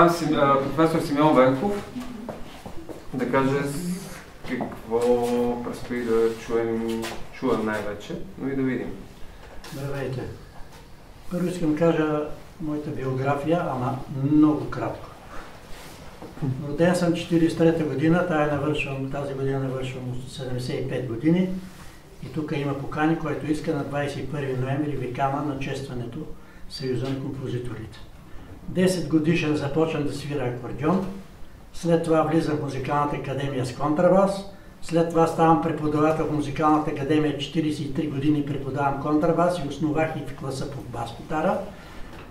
Представям си професор Симеон Венков да каже какво предстои да чуем, чуем най-вече, но и да видим. Здравейте. Първо искам да кажа моята биография, ама много кратко. Роден съм 43-та година, тая навършвам, тази година навършвам 75 години. И тук има покани, който иска на 21 ноември викана на честването Съюза на композиторите. 10 годишен започвам да свира акордеон, след това влизам в Музикалната академия с контрабас, след това ставам преподавател в Музикалната академия, 43 години преподавам контрабас и основах и в класа по бас-гитара.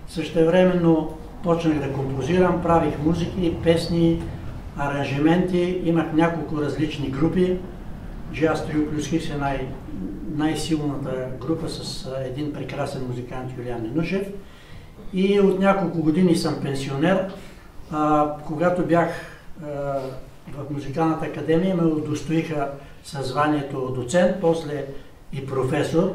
Същевременно почнах да композирам, правих музики, песни, аранжименти, имах няколко различни групи. Jazz Trio плюс Хикс е най- най-силната група с един прекрасен музикант Юлиан Ненушев. И от няколко години съм пенсионер. А, когато бях а, в Музикалната академия, ме удостоиха със званието доцент, после и професор.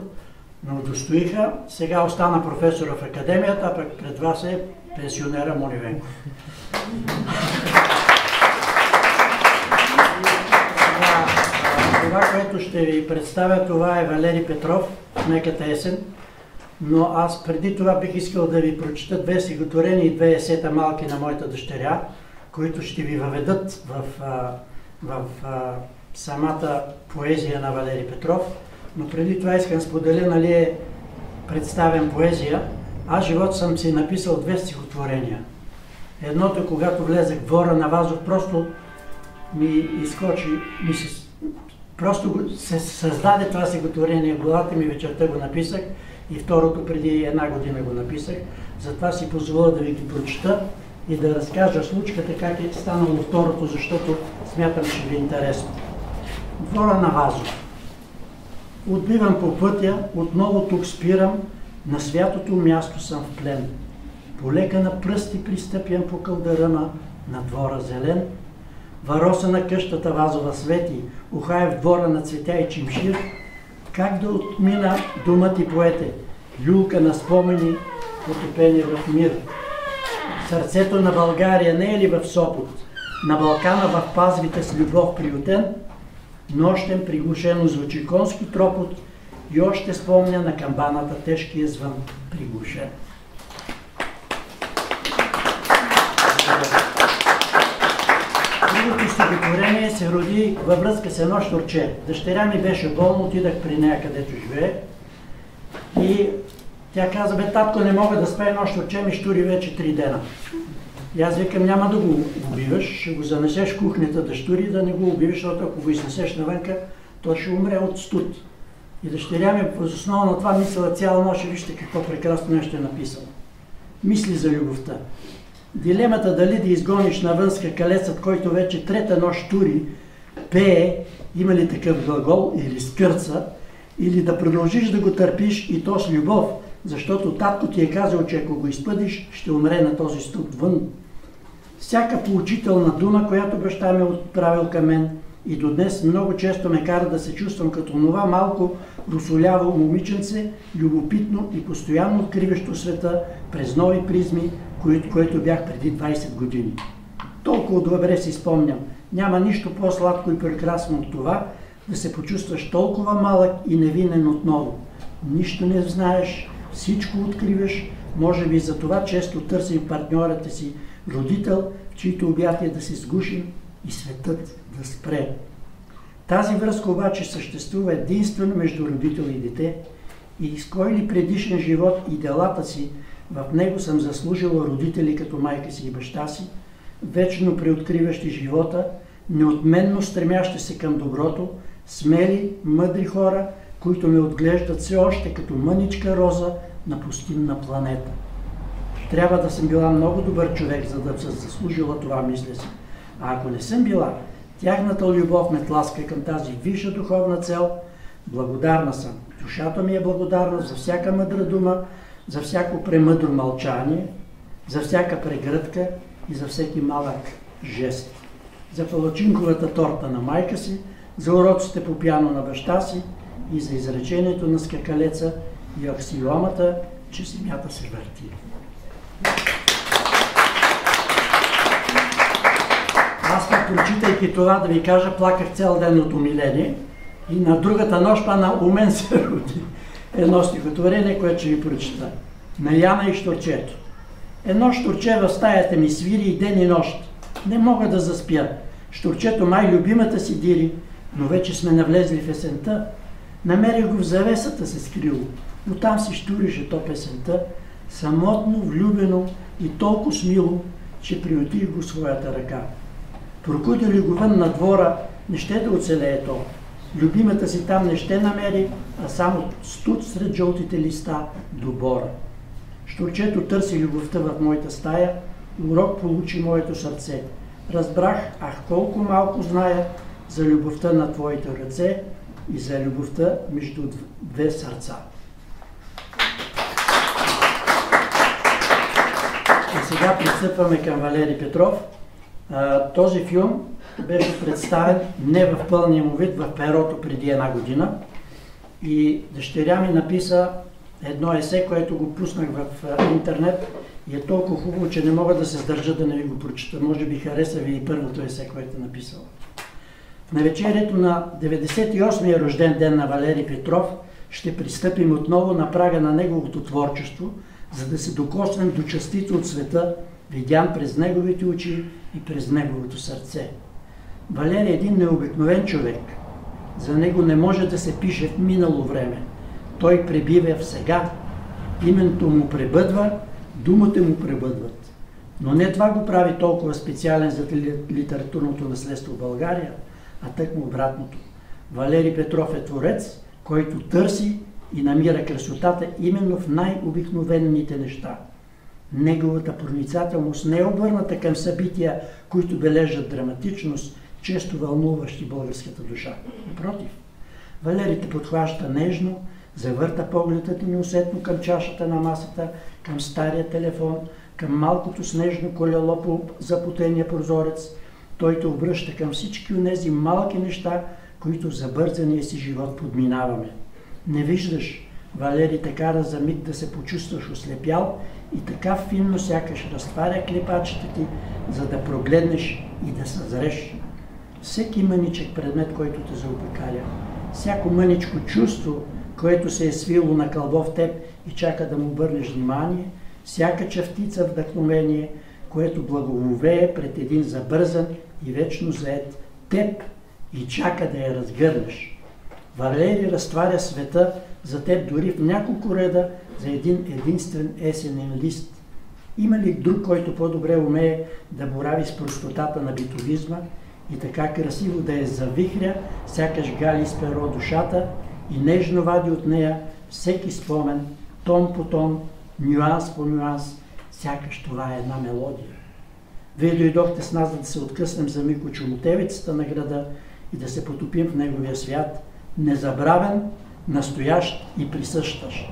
Ме удостоиха. Сега остана професора в академията, а пък пред вас е пенсионера Моливенков. Това, което ще ви представя, това е Валери Петров, Меката есен. Но аз преди това бих искал да ви прочета две стихотворения и две есета малки на моята дъщеря, които ще ви въведат в, в, в самата поезия на Валери Петров. Но преди това искам споделя, нали е представен поезия. Аз живот съм си написал две стихотворения. Едното, когато влезах в двора на Вазов, просто ми изкочи, ми се, просто се създаде това стихотворение в главата ми, вечерта го написах и второто преди една година го написах. Затова си позволя да ви ги прочета и да разкажа случката как е станало второто, защото смятам, че ви е интересно. Двора на Вазов. Отбивам по пътя, отново тук спирам, на святото място съм в плен. Полека на пръсти пристъпям по кълдъръма, на двора зелен. Вароса на къщата Вазова свети, ухае в двора на цветя и чимшир, как да отмина думът и поете, люлка на спомени, потопени в мир. Сърцето на България не е ли в Сопот, на Балкана в пазвите с любов приютен, нощен приглушено звучи конски тропот и още спомня на камбаната тежкия звън приглушен. Стихотворение се роди във връзка с едно штурче. Дъщеря ми беше болна, отидах при нея, където живее. И тя каза, бе, татко, не мога да спя едно штурче, ми штури вече три дена. И аз викам, няма да го убиваш, ще го занесеш в кухнята да штури, да не го убиваш, защото ако го изнесеш навънка, то ще умре от студ. И дъщеря ми въз основа на това мисля цяла нощ вижте какво прекрасно нещо е написано. Мисли за любовта. Дилемата дали да изгониш навънска калецът, който вече трета нощ тури, пее, има ли такъв глагол или скърца, или да продължиш да го търпиш и то с любов, защото татко ти е казал, че ако го изпъдиш, ще умре на този стук вън. Всяка поучителна дума, която баща ми е отправил към мен и до днес много често ме кара да се чувствам като това малко русоляво момиченце, любопитно и постоянно откриващо света през нови призми, което, което бях преди 20 години. Толкова добре си спомням. Няма нищо по-сладко и прекрасно от това, да се почувстваш толкова малък и невинен отново. Нищо не знаеш, всичко откриваш, може би за това често търсим партньората си, родител, в чието обятия да се сгушим и светът да спре. Тази връзка обаче съществува единствено между родител и дете и с кой ли предишен живот и делата си в него съм заслужила родители като майка си и баща си, вечно преоткриващи живота, неотменно стремящи се към доброто, смели, мъдри хора, които ме отглеждат все още като мъничка роза на пустинна планета. Трябва да съм била много добър човек, за да съм заслужила това, мисля си. А ако не съм била, тяхната любов ме тласка към тази висша духовна цел. Благодарна съм. Душата ми е благодарна за всяка мъдра дума, за всяко премъдро мълчание, за всяка прегръдка и за всеки малък жест. За палачинковата торта на майка си, за уроците по пяно на баща си и за изречението на скакалеца и аксиомата, че земята се върти. прочитайки това, да ви кажа, плаках цял ден от умиление. И на другата нощ па на умен се роди едно стихотворение, което ще ви прочита. На Яна и Штурчето. Едно штурче в стаята ми свири и ден и нощ. Не мога да заспя. Штурчето май любимата си дири, но вече сме навлезли в есента. Намерих го в завесата се скрило, но там си штурише то песента, самотно, влюбено и толкова смило, че приотих го своята ръка. Прокудили го вън на двора, не ще да оцелее то. Любимата си там не ще намери, а само студ сред жълтите листа до бора. Штурчето търси любовта в моята стая, урок получи моето сърце. Разбрах, ах колко малко зная за любовта на твоите ръце и за любовта между две сърца. И сега пристъпваме към Валери Петров. Този филм беше представен не в пълния му вид, в перото преди една година. И дъщеря ми написа едно есе, което го пуснах в интернет и е толкова хубаво, че не мога да се сдържа да не ви го прочета. Може би хареса ви и първото есе, което е написала. В навечерието на 98-я рожден ден на Валери Петров ще пристъпим отново на прага на неговото творчество, за да се докоснем до частица от света, видян през неговите очи и през неговото сърце. Валери е един необикновен човек. За него не може да се пише в минало време. Той пребива в сега. Името му пребъдва, думата му пребъдват. Но не това го прави толкова специален за литературното наследство в България, а тъкмо обратното. Валери Петров е творец, който търси и намира красотата именно в най-обикновените неща. Неговата проницателност не е обърната към събития, които бележат драматичност, често вълнуващи българската душа. Напротив, Валерите подхваща нежно, завърта погледът и неусетно към чашата на масата, към стария телефон, към малкото снежно колело по запотения прозорец. Той те обръща към всички от тези малки неща, които за бързания си живот подминаваме. Не виждаш, Валери те кара за миг да се почувстваш ослепял и така финно сякаш разтваря клепачите ти, за да прогледнеш и да съзреш. Всеки мъничък предмет, който те заобикаля, всяко мъничко чувство, което се е свило на кълбо в теб и чака да му обърнеш внимание, всяка чафтица вдъхновение, което благововее пред един забързан и вечно заед теб и чака да я разгърнеш. Валери разтваря света за теб дори в няколко реда за един единствен есенен лист. Има ли друг, който по-добре умее да борави с простотата на битовизма и така красиво да я завихря, сякаш гали с перо душата и нежно вади от нея всеки спомен, тон по тон, нюанс по нюанс, сякаш това е една мелодия. Вие дойдохте с нас да се откъснем за миг от чумотевицата на града и да се потопим в неговия свят, незабравен, настоящ и присъщащ.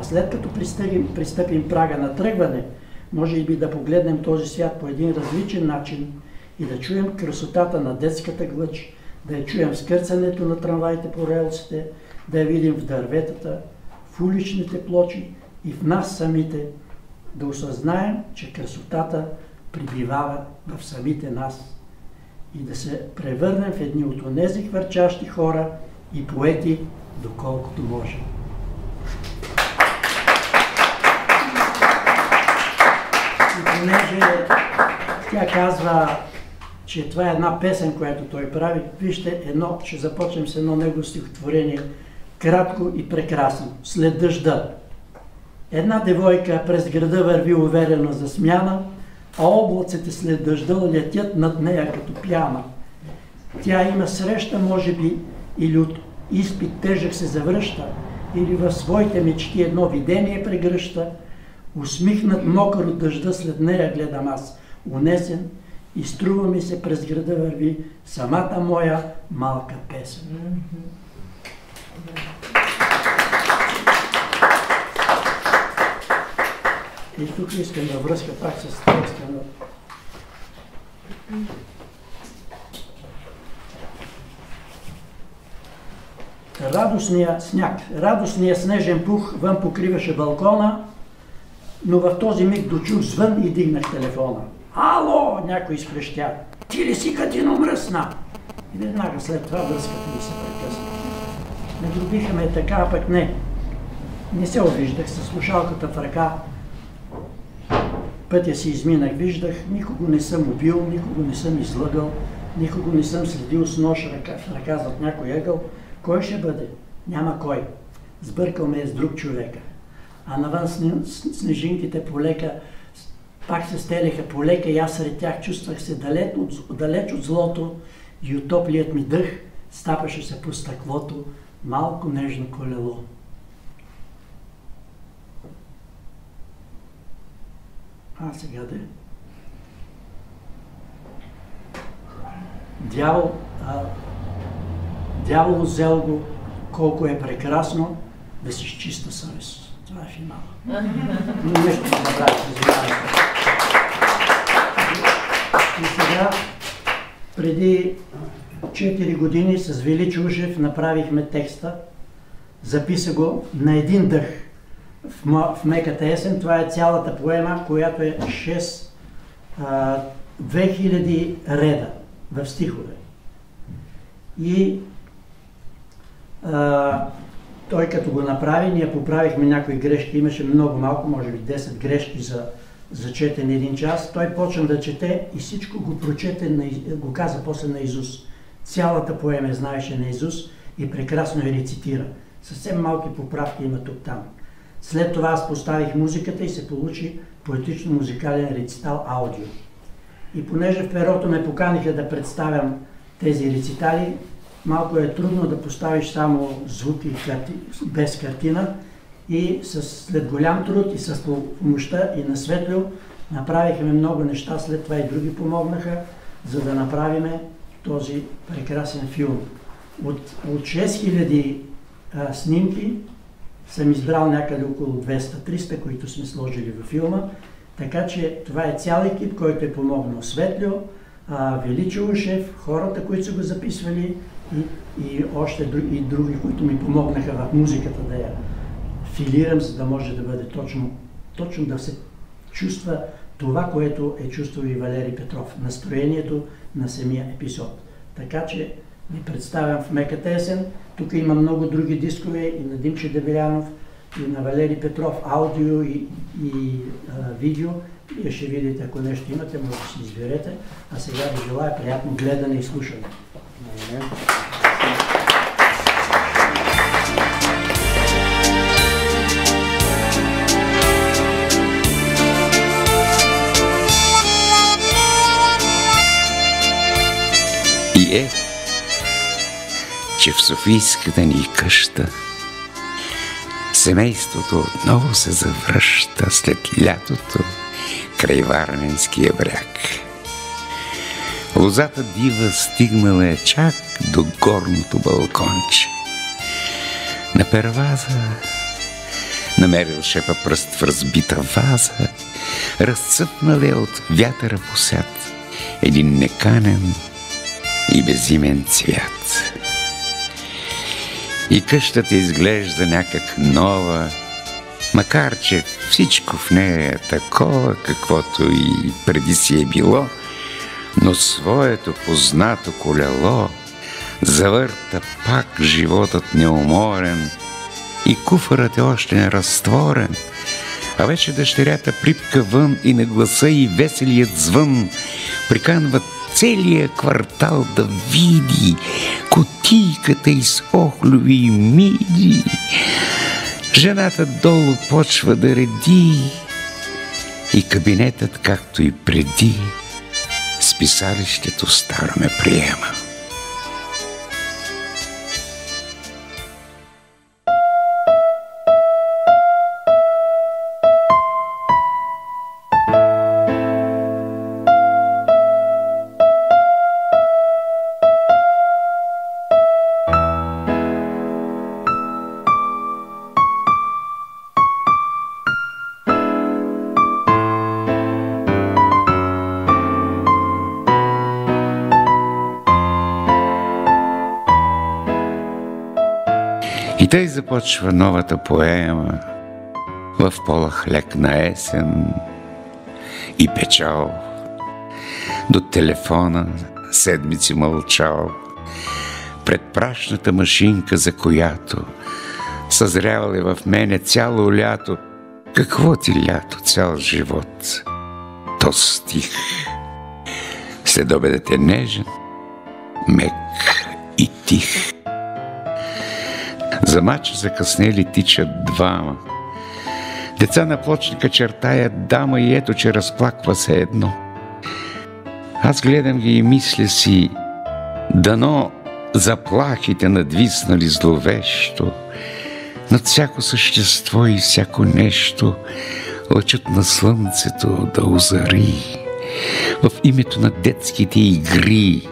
А след като пристъпим, пристъпим прага на тръгване, може и би да погледнем този свят по един различен начин и да чуем красотата на детската глъч, да я чуем скърцането на трамваите по релсите, да я видим в дърветата, в уличните плочи и в нас самите, да осъзнаем, че красотата прибивава в самите нас и да се превърнем в едни от онези хвърчащи хора и поети, доколкото може. И понеже тя казва, че това е една песен, която той прави, вижте, едно, ще започнем с едно негово стихотворение, кратко и прекрасно, след дъжда. Една девойка през града върви уверено за смяна, а облаците след дъжда летят над нея като пяна. Тя има среща, може би, или от изпит тежък се завръща, или в своите мечти едно видение прегръща, усмихнат мокър от дъжда след нея гледам аз, унесен и струва ми се през града върви самата моя малка песен. И тук искам да връзка пак с текста на Радостния сняг, радостния снежен пух вън покриваше балкона, но в този миг дочух звън и дигнах телефона. Ало! Някой изкрещя. Ти ли си катино мръсна? И веднага след това връзката ми се прекъсна. Не добиха ме така, а пък не. Не се обиждах с слушалката в ръка. Пътя си изминах, виждах, никого не съм убил, никого не съм излъгал, никого не съм следил с нож ръка, в ръка зад някой ъгъл. Кой ще бъде? Няма кой. Сбъркал ме е с друг човека. А навън снежинките полека пак се стелеха полека и аз сред тях чувствах се далеч от, далеч от злото и от топлият ми дъх стапаше се по стъклото малко нежно колело. А сега да Дявол, а, дявол взел го колко е прекрасно да си с чиста съвест. Това е финал. Но нещо да забравя, извинявайте. И сега, преди 4 години с Вили Чушев направихме текста, записа го на един дъх в Меката есен. Това е цялата поема, която е 6 а, 2000 реда в стихове. И а, той като го направи, ние поправихме някои грешки, имаше много малко, може би 10 грешки за, за четен един час. Той почна да чете и всичко го прочете, го каза после на Изус. Цялата поеме знаеше на Изус и прекрасно я рецитира. Съвсем малки поправки има тук-там. След това аз поставих музиката и се получи поетично-музикален рецитал аудио. И понеже в перото ме поканиха да представям тези рецитали, малко е трудно да поставиш само звуки карти, без картина и с, след голям труд и с помощта и на Светлио направихме много неща, след това и други помогнаха, за да направим този прекрасен филм. От, от 6000 а, снимки съм избрал някъде около 200-300, които сме сложили във филма. Така че това е цял екип, който е помогнал Светлио, Величо Ушев, хората, които са го записвали и, и още и други, които ми помогнаха в музиката да я филирам, за да може да бъде точно, точно да се чувства това, което е чувствал и Валери Петров, настроението на самия епизод. Така че ви представям в Меката есен. Тук има много други дискове и на Димче Дебелянов, и на Валери Петров, аудио и, и а, видео. Вие ще видите, ако нещо имате, може да си изберете. А сега ви желая приятно гледане и слушане. И е, че в Софийската ни къща семейството отново се завръща след лятото край Варненския бряг. Лозата дива стигнала е чак до горното балконче. На перваза намерил шепа пръст в разбита ваза, разцъпнал е от вятъра посят един неканен и безимен цвят. И къщата изглежда някак нова, макар че всичко в нея е такова, каквото и преди си е било, но своето познато колело завърта пак животът неуморен и куфърът е още неразтворен, а вече дъщерята припка вън и на гласа и веселият звън приканват целия квартал да види котийката из охлюви и миди. Жената долу почва да реди и кабинетът, както и преди, с писалището старо ме приема. Тъй започва новата поема в полах лек на есен и печал До телефона седмици мълчал, пред прашната машинка, за която съзрявал е в мене цяло лято. Какво ти лято, цял живот? То стих. След обедът е нежен, мек и тих. За мач закъснели тичат двама. Деца на плочника чертаят дама и ето, че разплаква се едно. Аз гледам ги и мисля си, дано заплахите надвиснали зловещо, над всяко същество и всяко нещо, лъчат на слънцето да озари. В името на детските игри,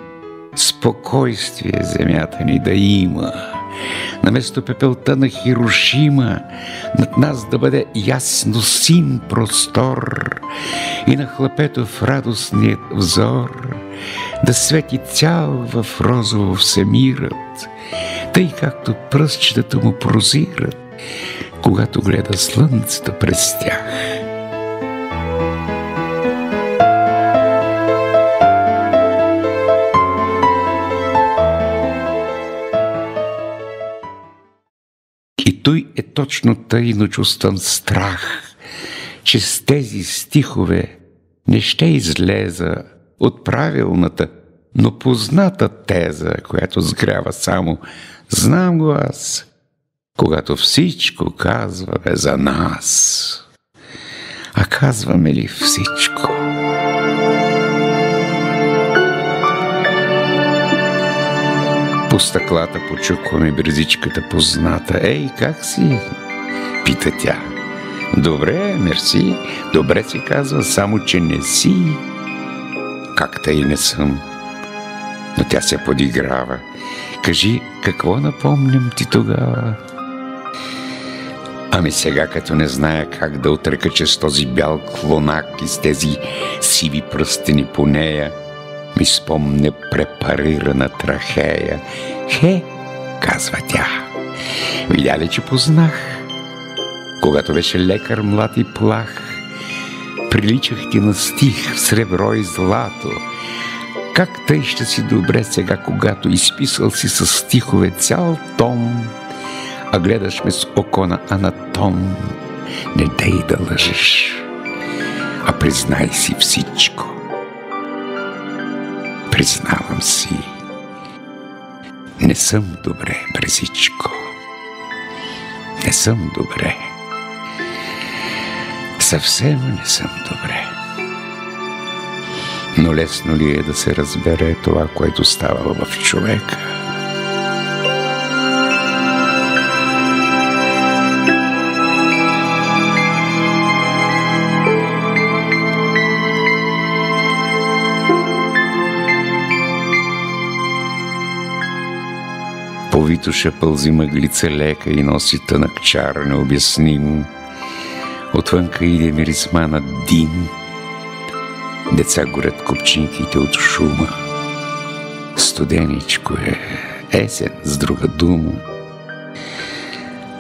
спокойствие земята ни да има. Наместо пепелта на Хирошима, над нас да бъде ясно син простор и на хлапето в радостният взор да свети цял в розово всемирът, тъй както пръстчетата му прозират, когато гледа слънцето през тях. Той е точно тъй, но чувствам страх, че с тези стихове не ще излеза от правилната, но позната теза, която сгрява само «Знам го аз», когато всичко казваме за нас. А казваме ли всичко? По стъклата почукваме брезичката позната. Ей, как си? Пита тя. Добре, мерси. Добре си казва, само че не си. Как тъй не съм? Но тя се подиграва. Кажи, какво напомням ти тогава? Ами сега, като не зная как да отрека, че с този бял клонак и с тези сиви пръстени по нея, ми спомне препарирана трахея. Хе, казва тя. Видя ли, че познах? Когато беше лекар, млад и плах, приличах ти на стих в сребро и злато. Как тъй ще си добре сега, когато изписал си с стихове цял том, а гледаш ме с око на анатом. Не дей да лъжеш, а признай си всичко. Признавам си, не съм добре, брезичко. Не съм добре. Съвсем не съм добре. Но лесно ли е да се разбере това, което става в човека? По Витоша пълзи мъглица лека и носи тънък чар необясним. Отвънка иде мирисма на дим. Деца горят купчинките от шума. Студеничко е, есен с друга дума.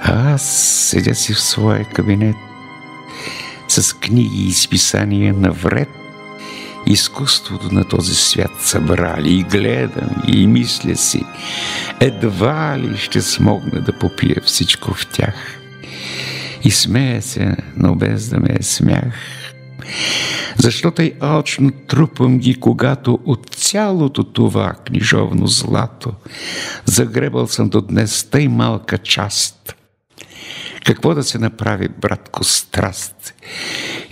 А аз седя си в своя кабинет с книги и изписания на вред изкуството на този свят събрали и гледам и мисля си, едва ли ще смогна да попия всичко в тях. И смея се, но без да ме е смях. Защо тъй алчно трупам ги, когато от цялото това книжовно злато загребал съм до днес тъй малка част – какво да се направи, братко, страст?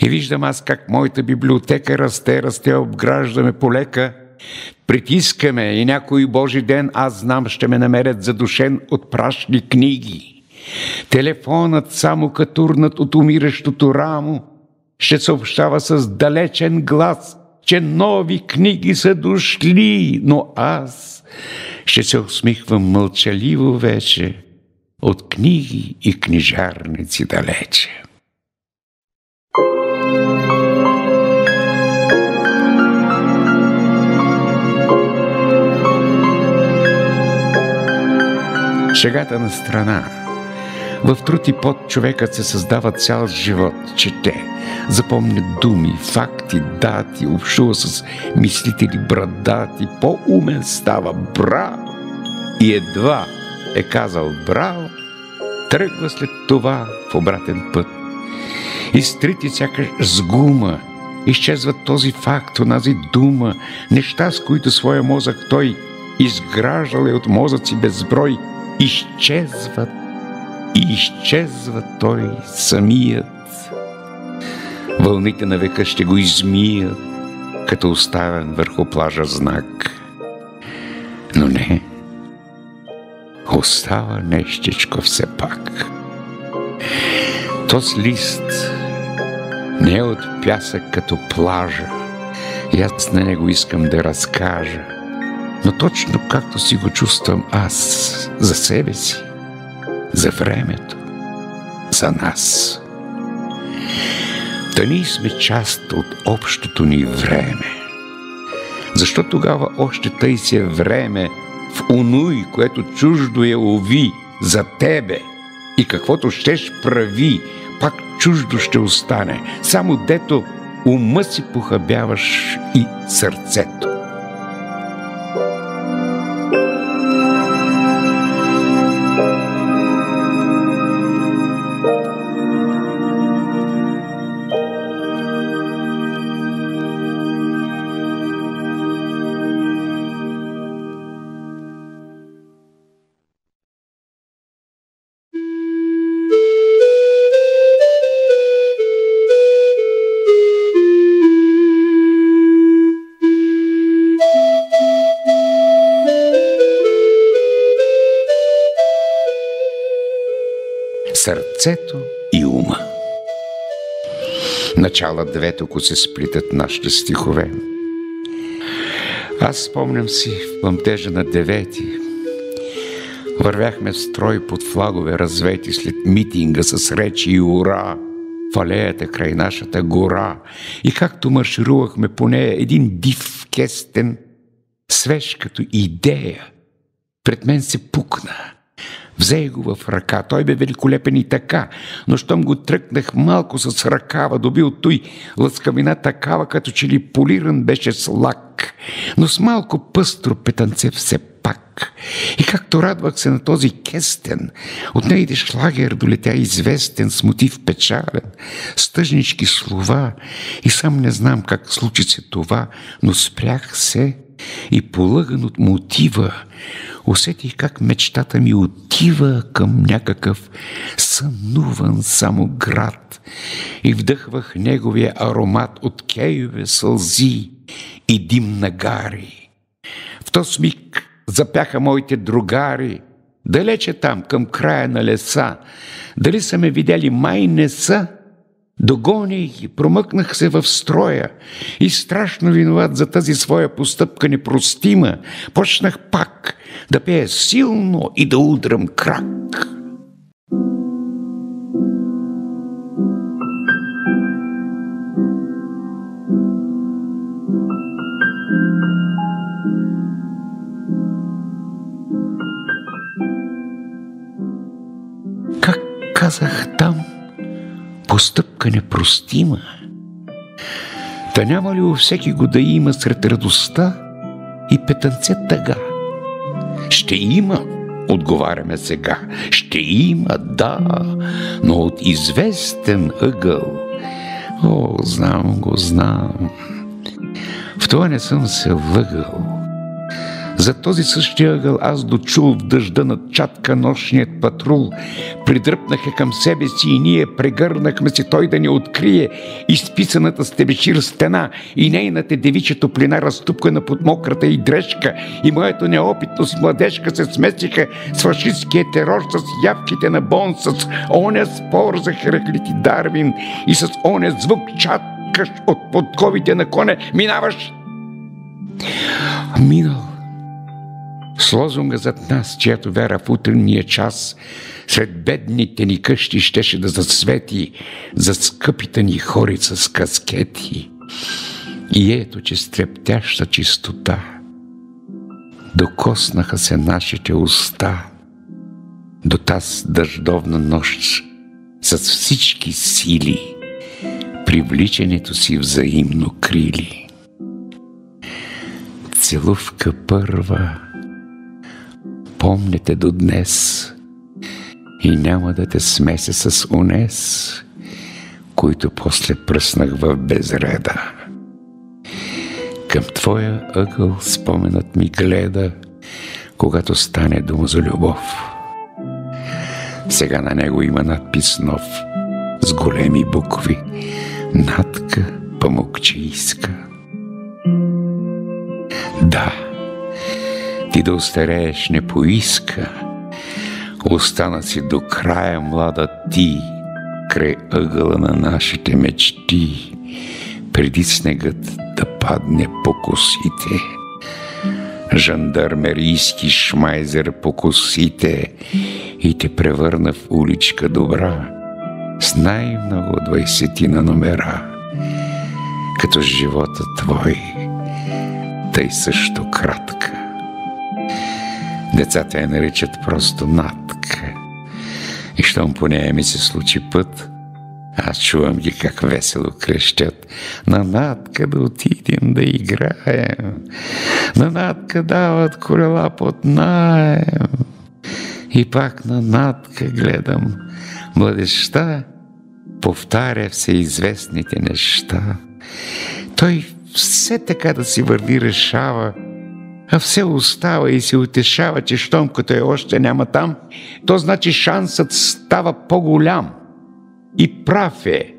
И виждам аз как моята библиотека расте, расте, обграждаме полека, притискаме и някой Божи ден, аз знам, ще ме намерят задушен от прашни книги. Телефонът само катурнат от умиращото рамо ще съобщава с далечен глас, че нови книги са дошли, но аз ще се усмихвам мълчаливо вече – от книги и книжарници далече. Шегата на страна. В труд и под човекът се създава цял живот, чете, запомня думи, факти, дати, общува с мислители брадати, по-умен става, браво! И едва е казал браво, тръгва след това в обратен път. Изтрити сякаш с гума, изчезва този факт, онази дума, неща, с които своя мозък той изграждал е от мозъци безброй, изчезват и изчезва той самият. Вълните на века ще го измият, като оставен върху плажа знак. Но не, остава нещичко все пак. Този лист не е от пясък като плажа. И аз на него искам да разкажа. Но точно както си го чувствам аз за себе си, за времето, за нас. Да ние сме част от общото ни време. Защо тогава още тъй си е време в онуй, което чуждо е ови за тебе и каквото щеш прави, пак чуждо ще остане, само дето ума си похабяваш и сърцето. Начала двете, ако се сплитат нашите стихове. Аз спомням си в пъмтежа на девети. Вървяхме в строй под флагове развети след митинга с речи и ура в алеята край нашата гора. И както марширувахме по нея един див кестен, свеж като идея, пред мен се пукна – Взе го в ръка. Той бе великолепен и така, но щом го тръкнах малко с ръкава, добил той лъскавина такава, като че ли полиран беше с лак, но с малко пъстро петънце все пак. И както радвах се на този кестен, от нейде шлагер долетя известен с мотив печален, с тъжнички слова и сам не знам как случи се това, но спрях се и полъган от мотива, усетих как мечтата ми отива към някакъв сънуван само град и вдъхвах неговия аромат от кеюве, сълзи и дим на гари. В този миг запяха моите другари, далече там, към края на леса. Дали са ме видели, май не са – Догоних ги, промъкнах се в строя и страшно виноват за тази своя постъпка непростима, почнах пак да пея силно и да удрям крак. Как казах там – постъпка непростима. Та няма ли у всеки го да има сред радостта и петънце тъга? Ще има, отговаряме сега. Ще има, да, но от известен ъгъл. О, знам го, знам. В това не съм се лъгал. За този същия ъгъл аз дочул в дъжда на чатка нощният патрул. Придръпнаха към себе си и ние прегърнахме се той да ни открие изписаната с тебешир стена и нейната девича топлина разтупкана под мократа и дрежка и моето неопитност младежка се смесиха с фашистския терор, с явките на Бон, с оня спор за Хераклит и Дарвин и с оня звук чаткаш от подковите на коне. Минаваш! Минал с лозунга зад нас, чиято вера в утренния час сред бедните ни къщи щеше да засвети за скъпите ни хорица с каскети. И ето, че с трептяща чистота докоснаха се нашите уста до таз дъждовна нощ с всички сили привличането си взаимно крили. Целувка първа, помните до днес и няма да те смеся с унес, които после пръснах в безреда. Към твоя ъгъл споменът ми гледа, когато стане дума за любов. Сега на него има надпис нов, с големи букви, надка памукчийска. Да, ти да остарееш не поиска, остана си до края млада ти, край ъгъла на нашите мечти, преди снегът да падне по косите. Жандармерийски шмайзер по косите и те превърна в уличка добра с най-много двайсетина номера, като живота твой, тъй също кратка. Децата я наричат просто натка. И щом по нея ми се случи път, аз чувам ги как весело крещят. На надка да отидем да играем. На надка дават колела под наем. И пак на надка гледам. Младеща повтаря все известните неща. Той все така да си върви решава, а все остава и се утешава, че щом като е още няма там, то значи шансът става по-голям – и прав е.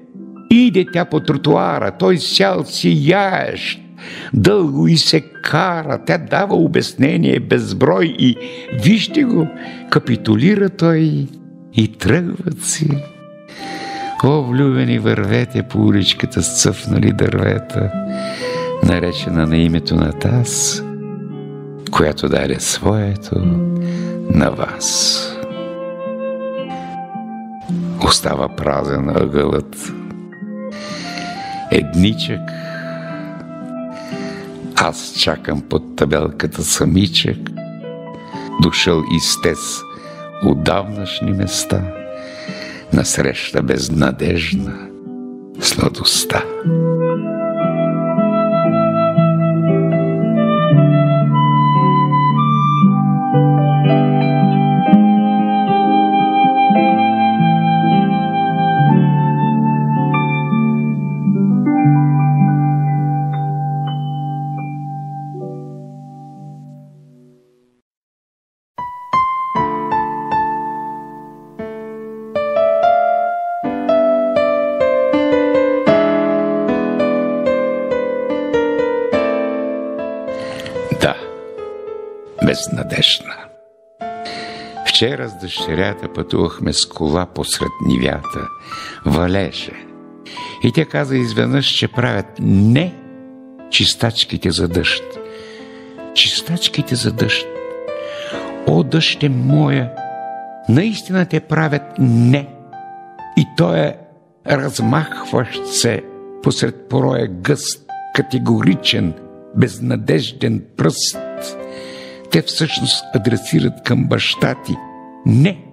Иде тя по тротуара, той сял си яещ. Дълго и се кара, тя дава обяснение безброй и вижте го, капитулира той и тръгват си. О, влюбени вървете по уличката с цъфнали дървета, наречена на името на таз, която даде своето на вас. Остава празен ъгълът. Едничък. Аз чакам под табелката самичък, дошъл изтез отдавнашни места, насреща безнадежна сладостта. Дъщерята пътувахме с кола посред нивята. Валеше. И тя каза изведнъж, че правят не чистачките за дъжд. Чистачките за дъжд. О, дъжд е моя! Наистина те правят не. И той е размахващ се посред пороя гъст, категоричен, безнадежден пръст те всъщност адресират към баща ти. Не,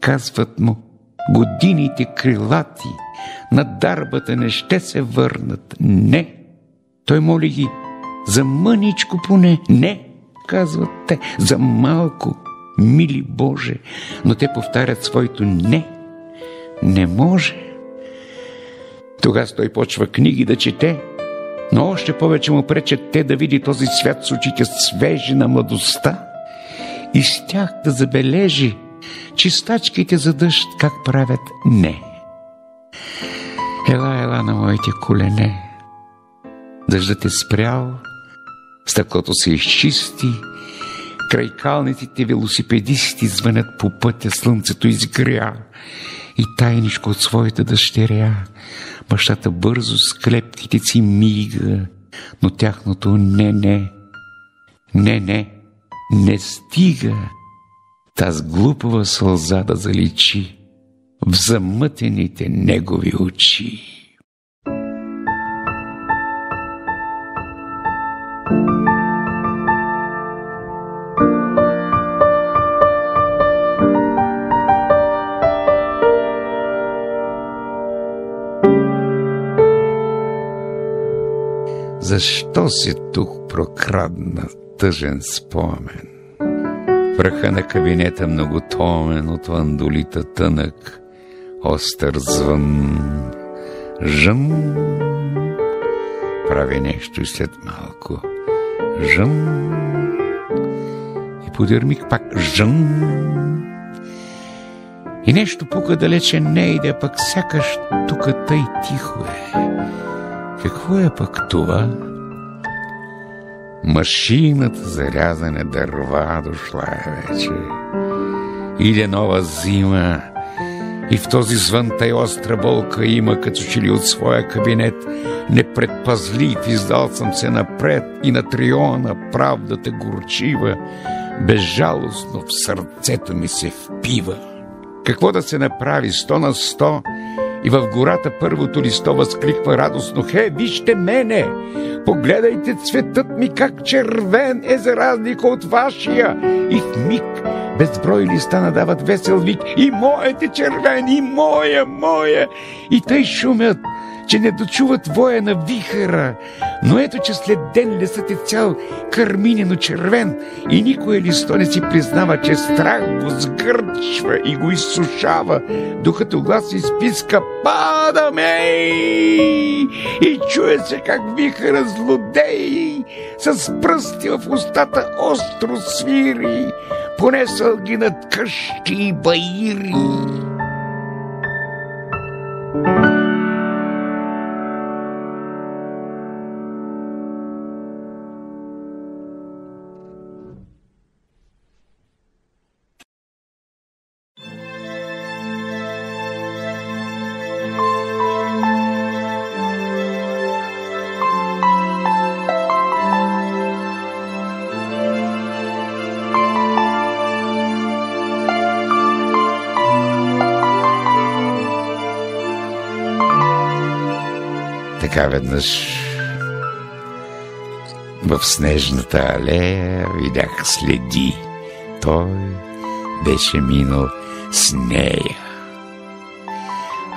казват му, годините крилати на дарбата не ще се върнат. Не. Той моли ги, за мъничко поне. Не, казват те, за малко, мили Боже. Но те повтарят своето не. Не може. Тогава той почва книги да чете но още повече му пречат те да види този свят с очите свежи на младостта и с тях да забележи чистачките за дъжд как правят не. Ела, ела на моите колене. Дъждът е спрял, стъклото се изчисти, край калниците велосипедисти звънят по пътя, слънцето изгря и тайничко от своята дъщеря Бащата бързо с клепките си мига, но тяхното не-не, не-не, не стига. Таз глупава сълза да заличи в замътените негови очи. Защо си тук прокрадна тъжен спомен? Пръха на кабинета многотомен, отвън долита тънък, остър звън. Жън прави нещо след малко. Жън и подир пак жън. И нещо пука далече не иде, пък сякаш тук тъй тихо е. Какво е пък това? Машината за рязане дърва дошла е вече. Иде нова зима и в този звън тъй остра болка има, като че ли от своя кабинет, непредпазлив издал съм се напред и на триона правдата горчива, безжалостно в сърцето ми се впива. Какво да се направи сто на сто и в гората първото листо възкликва радостно «Хе, вижте мене! Погледайте цветът ми как червен е за разлика от вашия!» И в миг безброй листа надават весел вик «И моят е червен, и моя, моя!» И тъй шумят – че не дочуват воя на вихъра. Но ето, че след ден лесът е цял карминено червен и никой листо не си признава, че страх го сгърчва и го изсушава, докато глас изписка «Падаме!» И чуе се как вихъра злодей с пръсти в устата остро свири, понесъл ги над къщи и баири. Така веднъж в снежната алея видях следи. Той беше минал с нея.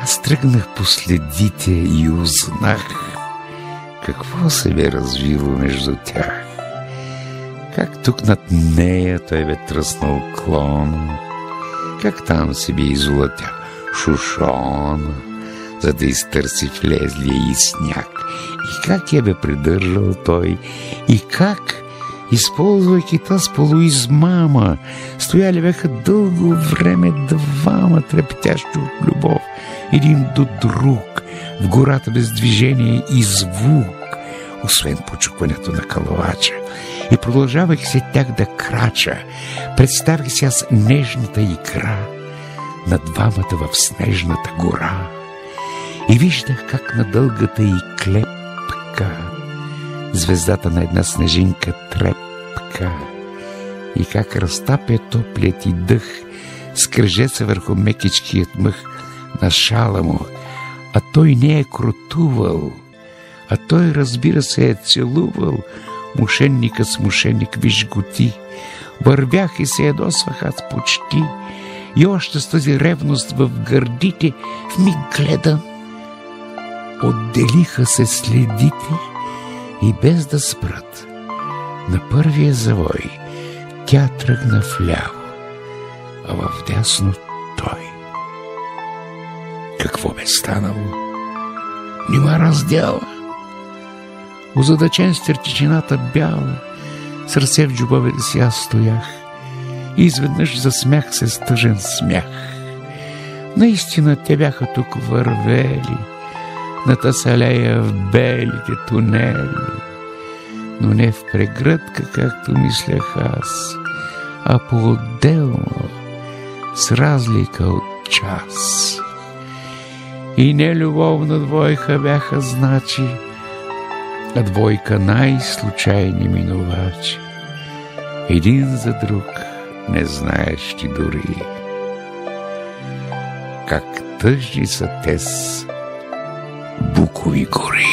Аз тръгнах по следите и узнах какво се бе развило между тях. Как тук над нея той бе тръснал клон, как там се бе изолатя шушона, за да изтърси влезлия и сняг. И как я бе придържал той, и как, използвайки таз полуизмама, стояли бяха дълго време двама трептящи от любов, един до друг, в гората без движение и звук, освен почукването на калавача. И продължавах се тях да крача. Представих си аз нежната икра на двамата в снежната гора и виждах как на дългата и клепка звездата на една снежинка трепка. И как разтапя топлият и дъх скръже се върху мекичкият мъх на шала му, а той не е кротувал, а той разбира се е целувал. Мошенника с мошенник вижготи. Вървях и се ядосвах аз почти. И още с тази ревност в гърдите в ми гледам Отделиха се следите и без да спрат. На първия завой тя тръгна вляво, а в дясно той. Какво бе станало? Нима раздяла. Озадачен с тертичината бяла, с ръце в джубовете си аз стоях и изведнъж засмях се с тъжен смях. Наистина те бяха тук вървели – на алея в белите тунели, но не в прегръдка, както мислех аз, а по-отделно, с разлика от час. И не любовна двойка бяха значи, а двойка най-случайни минувачи. Един за друг не знаещи дори. Как тъжни са те с বুকুই করে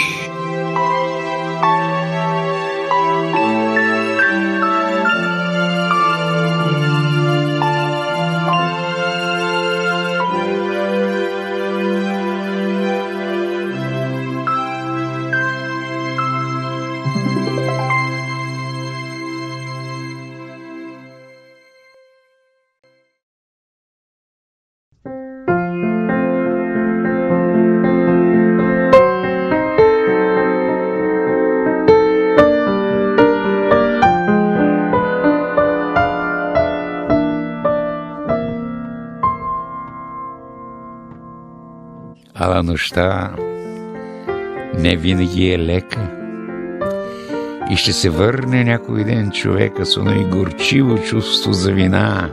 Ала нощта не винаги е лека. И ще се върне някой ден човека с оно и горчиво чувство за вина,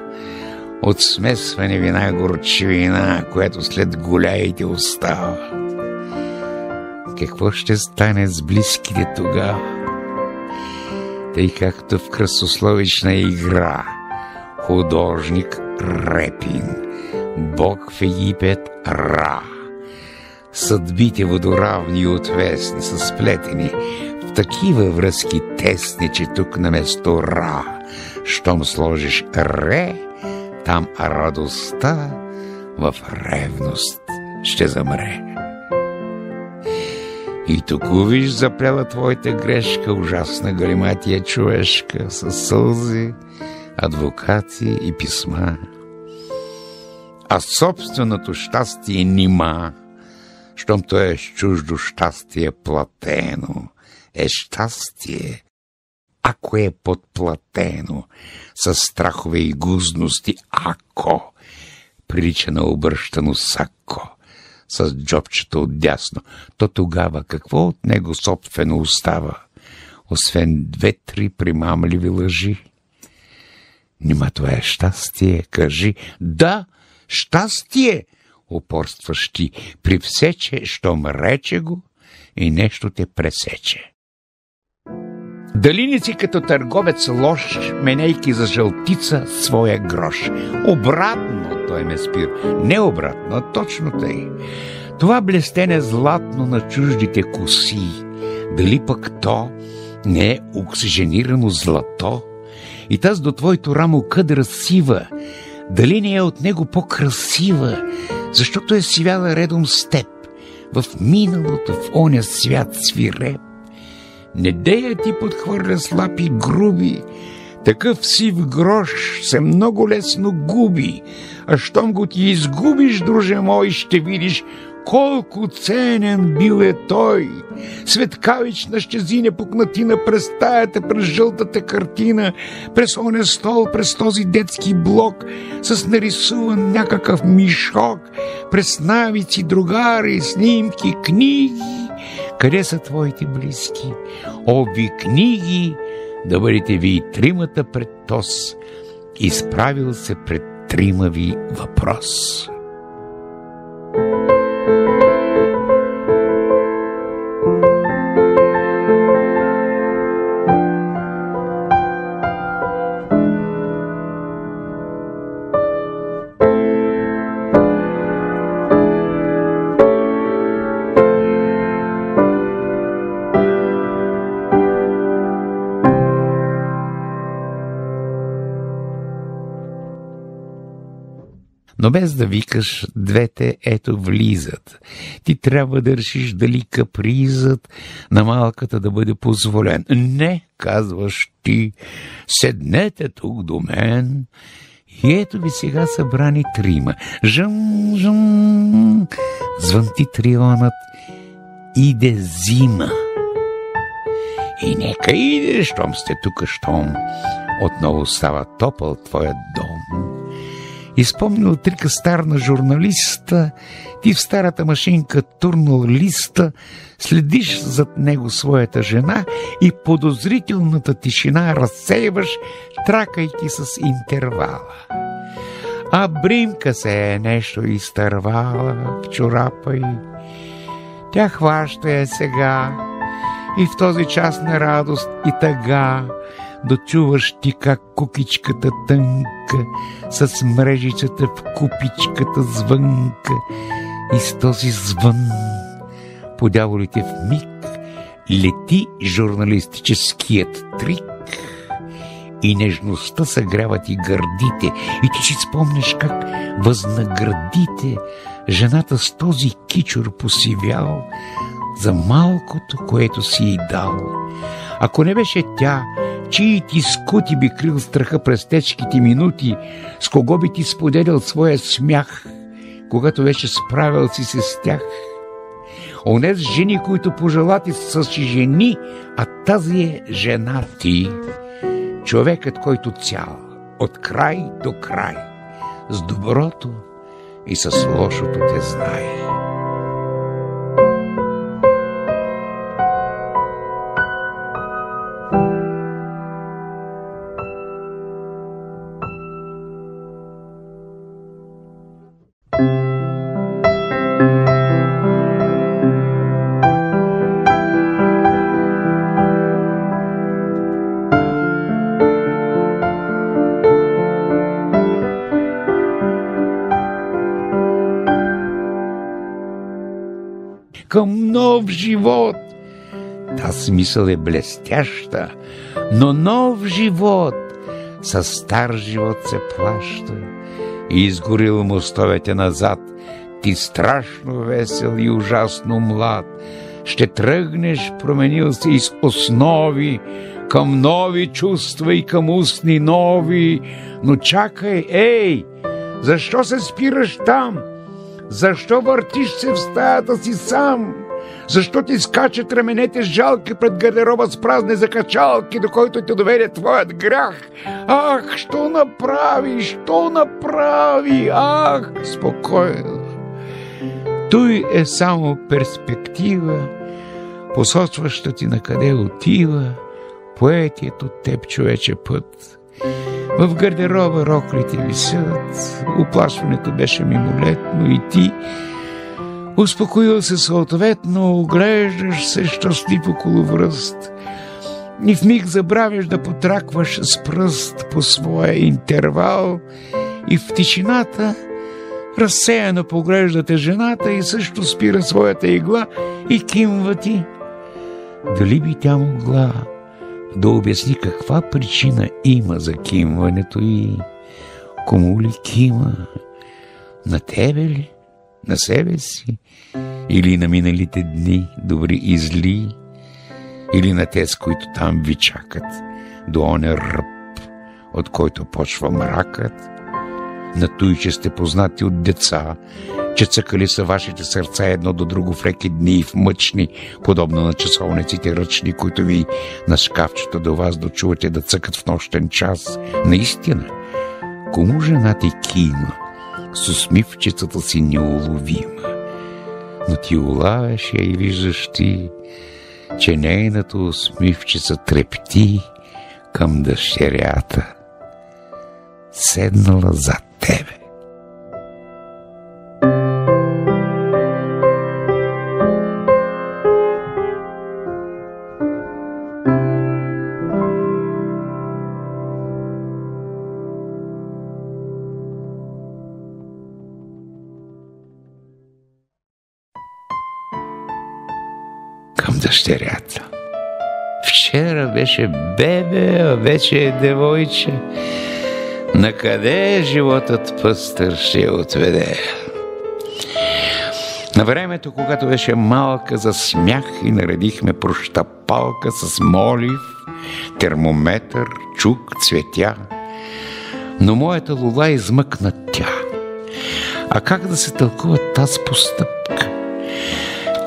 от смесване вина горчивина, което след голяите остава. Какво ще стане с близките тогава? Тъй както в красословична игра художник Репин, бог в Египет Ра, съдбите водоравни и отвесни са сплетени в такива връзки тесни, че тук на место Ра, щом сложиш Ре, там радостта в ревност ще замре. И тук виж запляла твоята грешка, ужасна галиматия човешка, със сълзи, адвокати и писма. А собственото щастие нима, щом то е с чуждо щастие платено, е щастие, ако е подплатено с страхове и гузности, ако. Прилича на обръщано сако с джобчето отдясно, то тогава какво от него собствено остава, освен две-три примамливи лъжи? Нима това е щастие, кажи. Да, щастие, упорстваш ти, при все, че, щом рече го и нещо те пресече. Дали не си като търговец лош, менейки за жълтица своя грош? Обратно той ме спир. Не обратно, а точно тъй. Това блестене златно на чуждите коси, дали пък то не е оксиженирано злато? И таз до твоето рамо къдра сива, дали не е от него по-красива, защото е сивяла редом с теб, в миналото, в оня свят свиреп. Не дея ти подхвърля слапи груби, такъв сив грош се много лесно губи, а щом го ти изгубиш, друже мой, ще видиш колко ценен бил е той. Светкавична ще зине пукнатина през таята, през жълтата картина, през оня стол, през този детски блок, с нарисуван някакъв мишок, през навици, другари, снимки, книги. Къде са твоите близки? Оби книги, да бъдете ви и тримата пред тос, изправил се пред трима ви въпрос. Но без да викаш, двете ето влизат. Ти трябва да решиш дали капризът на малката да бъде позволен. Не, казваш ти, седнете тук до мен. И ето ви сега събрани трима. Жъм, жъм, звънти трионът. Иде зима. И нека иде, щом сте тук, щом отново става топъл твоят дом. Изпомнил трика стар на журналиста, ти в старата машинка турнал листа, следиш зад него своята жена и подозрителната тишина разсейваш, тракайки с интервала. А бримка се е нещо изтървала в чорапа й. Тя хваща я сега и в този час на радост и тъга да чуваш ти как кукичката тънка с мрежицата в купичката звънка. И с този звън по дяволите в миг лети журналистическият трик. И нежността съгрява ти гърдите. И ти си спомнеш как възнаградите жената с този кичур посивял за малкото, което си й дал. Ако не беше тя, чии ти скути би крил страха през течките минути, с кого би ти споделял своя смях, когато вече справил си се с тях. Онез жени, които пожелати са си жени, а тази е жена ти. Човекът, който цял, от край до край, с доброто и с лошото те знае. Та мисъл е блестяща, но нов живот с стар живот се плаща. И изгорил мостовете назад, ти страшно весел и ужасно млад. Ще тръгнеш, променил се из основи, към нови чувства и към устни нови. Но чакай, ей, защо се спираш там? Защо въртиш се в стаята си сам? Защо ти скачат раменете с жалки пред гардероба с празни закачалки, до който те доведе твоят грях? Ах, що направи, що направи? Ах, спокойно. Той е само перспектива, посочваща ти на къде отива поетият от теб човече път. В гардероба роклите висят, оплашването беше мимолетно и ти Успокоил се съответно, оглеждаш се щастлив около връст и в миг забравяш да потракваш с пръст по своя интервал и в тишината разсеяно поглеждате жената и също спира своята игла и кимва ти. Дали би тя могла да обясни каква причина има за кимването и кому ли кима? На тебе ли? На себе си? Или на миналите дни, добри и зли? Или на тези, които там ви чакат до оня ръб, от който почва мракът? На той, че сте познати от деца, че цъкали са вашите сърца едно до друго в реки дни и в мъчни, подобно на часовниците ръчни, които ви на шкафчето до вас дочувате да цъкат в нощен час. Наистина, кому жена ти кима, с усмивчицата си неуловима? Но ти улавяш я и виждаш ти, че нейната усмивчица трепти към дъщерята, седнала зад тебе. Вчера беше бебе, а вече е девойче. Накъде животът пъстър ще отведе? На времето, когато беше малка, за смях и наредихме прощапалка с молив, термометър, чук, цветя. Но моята лула измъкна тя. А как да се тълкува тази постъпка?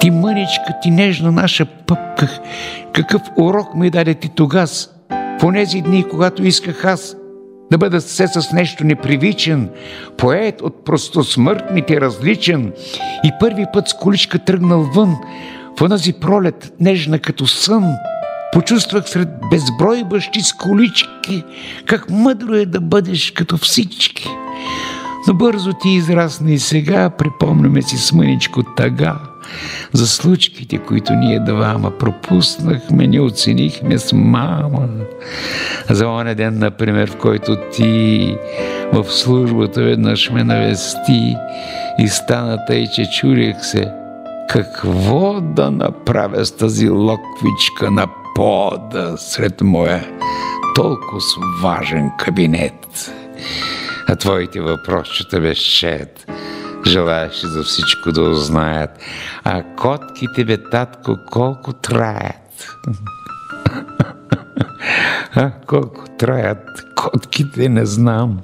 Ти мъничка, ти нежна наша пъпка, какъв урок ми даде ти тогас, в онези дни, когато исках аз да бъда се с нещо непривичен, поет от простосмъртните различен и първи път с количка тръгнал вън, в онази пролет, нежна като сън, почувствах сред безброй бащи с колички, как мъдро е да бъдеш като всички. Но бързо ти израсна и сега, припомняме си с мъничко тъга – за случките, които ние двама пропуснахме, не оценихме с мама. За оня ден, например, в който ти в службата веднъж ме навести и стана тъй, че чурих се какво да направя с тази локвичка на пода сред моя толкова важен кабинет. А твоите въпросчета безчет желаеше за всичко да узнаят. А котките, бе, татко, колко траят? а колко траят котките, не знам.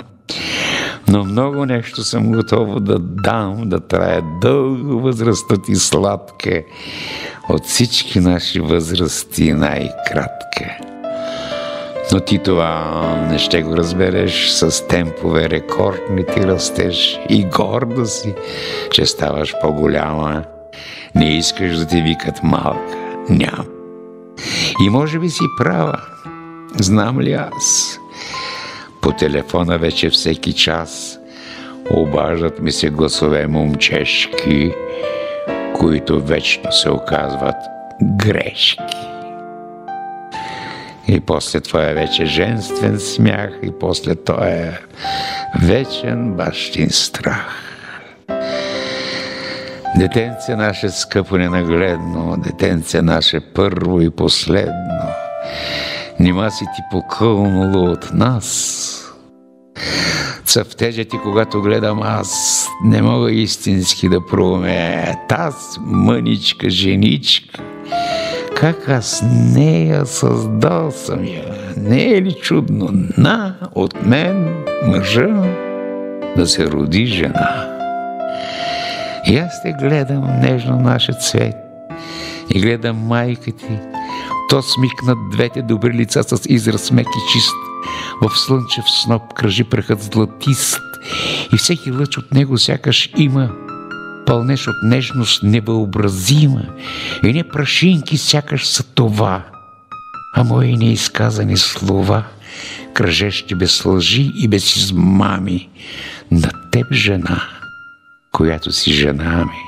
Но много нещо съм готово да дам, да трая дълго възрастът и сладка. От всички наши възрасти най-кратка. Но ти това не ще го разбереш с темпове рекордни ти растеш и горда си, че ставаш по-голяма. Не искаш да ти викат малка. Ням. И може би си права. Знам ли аз? По телефона вече всеки час обаждат ми се гласове момчешки, които вечно се оказват грешки. И после това е вече женствен смях, и после това е вечен бащин страх. Детенце наше скъпо ненагледно, детенце наше първо и последно, нима си ти покълнало от нас. Цъфтежа ти, когато гледам аз, не мога истински да проумея. Таз, мъничка, женичка, как аз нея създал съм я. Не е ли чудно на от мен мъжа да се роди жена? И аз те гледам нежно наше цвет и гледам майка ти. То смикнат двете добри лица с израз мек и чист. В слънчев сноп кръжи прахът златист и всеки лъч от него сякаш има пълнеш от нежност невъобразима и не прашинки сякаш са това, а мои неизказани слова, кръжещи без лъжи и без измами, на теб жена, която си жена ми.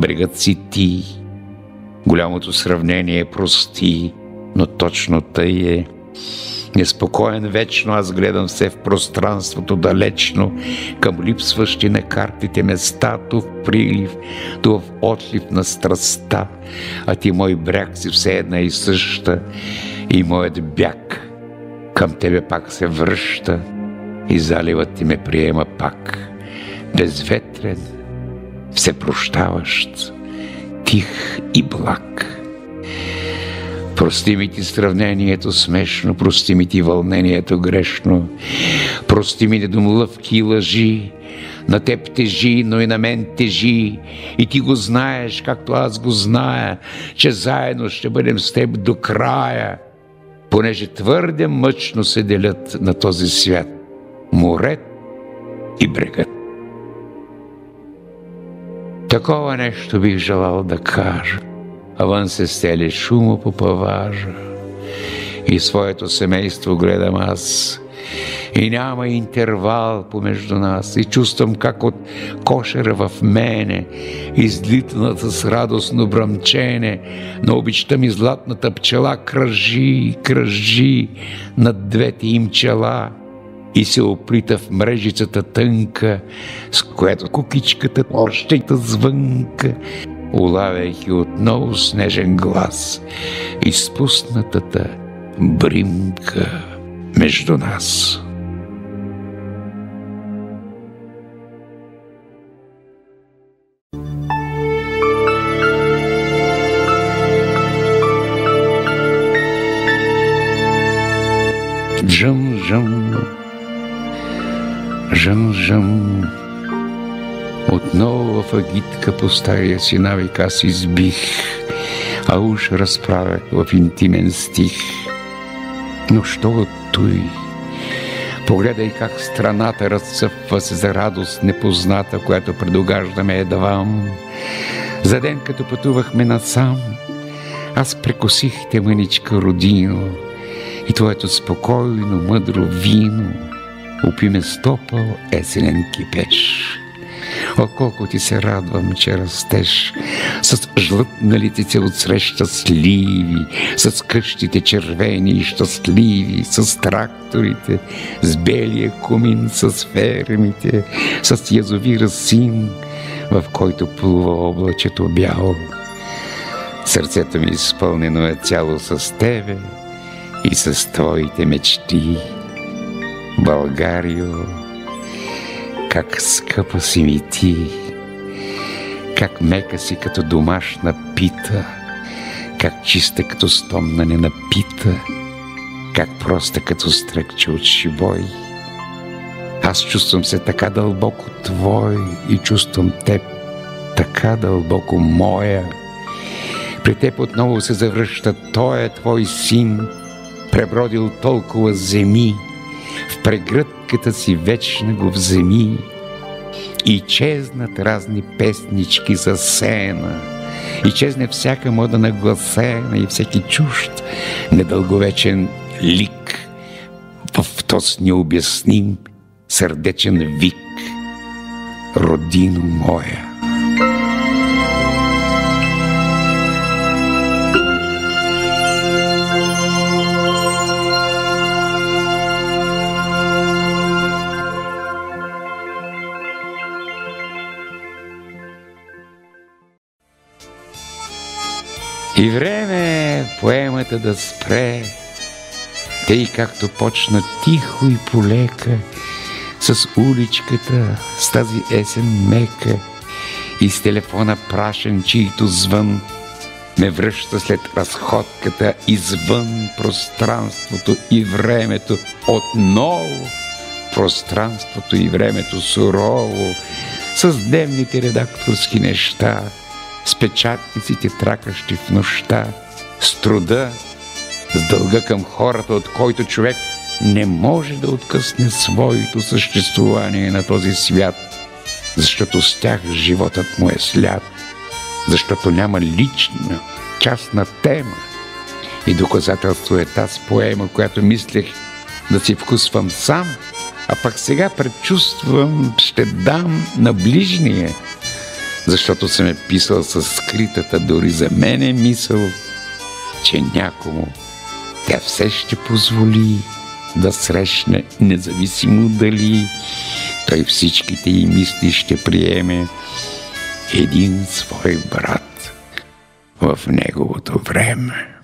Брегът си ти. Голямото сравнение прости, но точно тъй е. Неспокоен вечно аз гледам се в пространството далечно, към липсващи на картите места, то в прилив, то в отлив на страста, а ти мой бряг си все една и съща, и моят бяг към тебе пак се връща, и заливът ти ме приема пак, безветрен, всепрощаващ, тих и благ. Прости ми ти сравнението смешно, прости ми ти вълнението грешно, прости ми недомлъвки и лъжи, на теб тежи, но и на мен тежи, и ти го знаеш, както аз го зная, че заедно ще бъдем с теб до края, понеже твърде мъчно се делят на този свят морет и брегът. Такова нещо бих желал да кажа, а вън се стели шума по паважа. И своето семейство гледам аз, и няма интервал помежду нас. И чувствам как от кошера в мене, излитаната с радостно бръмчене, на обичта ми златната пчела кръжи, кръжи над двете им чела и се оплита в мрежицата тънка, с която кукичката щета звънка, улавяйки отново снежен глас, изпуснатата бримка между нас. Жъм. Отново в агитка по стария си навик аз избих, а уж разправях в интимен стих. Но що от той? Погледай как страната разцъфва се за радост непозната, която предугаждаме едвам. За ден, като пътувахме насам, аз прекосих те мъничка родино и твоето спокойно, мъдро вино опи ме стопъл есенен кипеш. О, колко ти се радвам, че растеш с жлътналите се отсрещ щастливи, с къщите червени и щастливи, с тракторите, с белия комин, с фермите, с язовира син, в който плува облачето бяло. Сърцето ми изпълнено е цяло с тебе и с твоите мечти. Българио, как скъпа си ми ти, как мека си като домашна пита, как чиста като стомна не напита, как проста като стръкче от шибой. Аз чувствам се така дълбоко твой и чувствам теб така дълбоко моя. При теб отново се завръща Той е твой син, пребродил толкова земи, в прегръдката си вечна го вземи и чезнат разни песнички за сена, и чезне всяка мода на гласена и всеки чужд, недълговечен лик в този необясним сърдечен вик. Родино моя! И време е поемата да спре, тъй както почна тихо и полека, с уличката, с тази есен мека и с телефона прашен, чието звън ме връща след разходката извън пространството и времето отново. Пространството и времето сурово, с дневните редакторски неща – с печатниците тракащи в нощта, с труда, с дълга към хората, от който човек не може да откъсне своето съществуване на този свят, защото с тях животът му е след, защото няма лична, частна тема. И доказателство е тази поема, която мислех да си вкусвам сам, а пък сега предчувствам, ще дам на ближния – защото съм е писал с скритата дори за мене мисъл, че някому тя все ще позволи да срещне, независимо дали той всичките и мисли ще приеме един свой брат в неговото време.